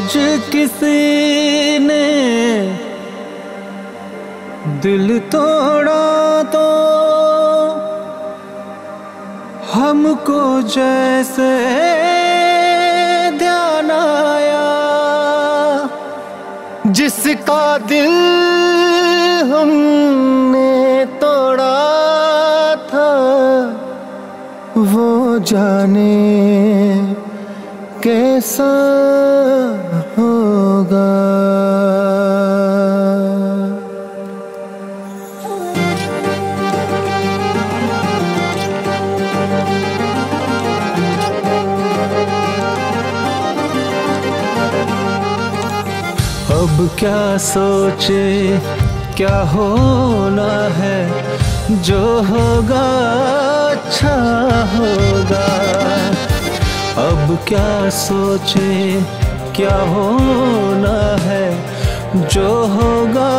आज किसी ने दिल तोड़ा तो हमको जैसे ध्यान आया। जिसका दिल हमने तोड़ा था, वो जाने कैसा अब क्या सोचे, क्या होना है? जो होगा अच्छा होगा। अब क्या सोचे, क्या होना है? जो होगा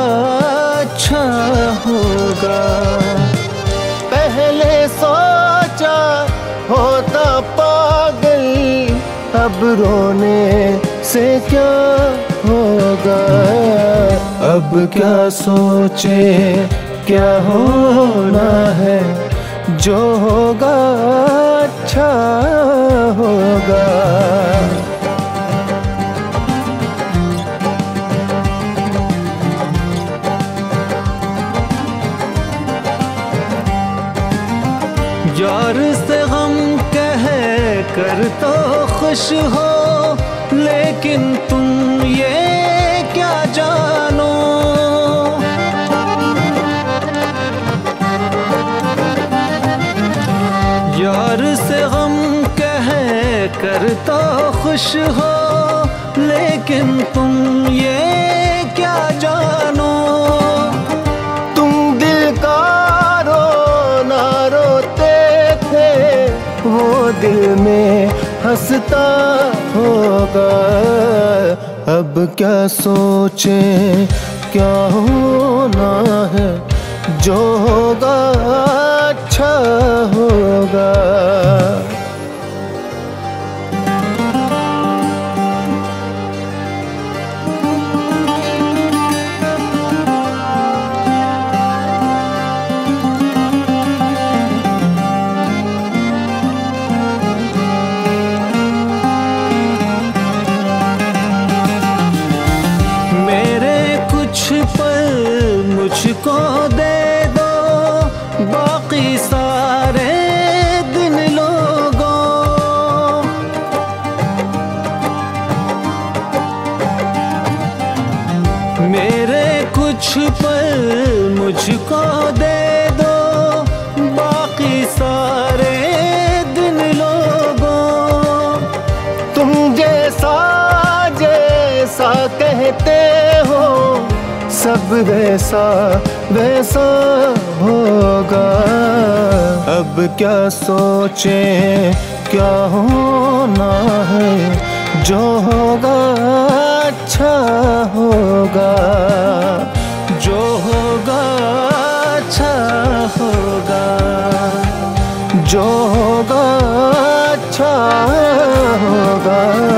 अच्छा होगा। पहले सोचा, होता पागल। अब रोने से क्या होगा अब क्या सोचे, क्या होना है? जो होगा अच्छा होगा। यार से गम कह कर तो खुश हो लेकिन तुम ये क्या जानो? यार से हम कह कर तो खुश हो, लेकिन तुम ये क्या जानो? तुम दिल का रो रोना रोते थे, वो दिल में हंसता होगा। अब क्या सोचे क्या होना है जो होगा अच्छा होगा। मुझको दे दो। बाकी सारे दिन लोगों। मेरे कुछ पल मुझको दे दो। बाकी सारे दिन लोगों। तुम जैसा जैसा कहते हो सब वैसा वैसा होगा। अब क्या सोचे, क्या होना है? जो होगा अच्छा होगा। जो होगा अच्छा होगा। जो होगा अच्छा होगा।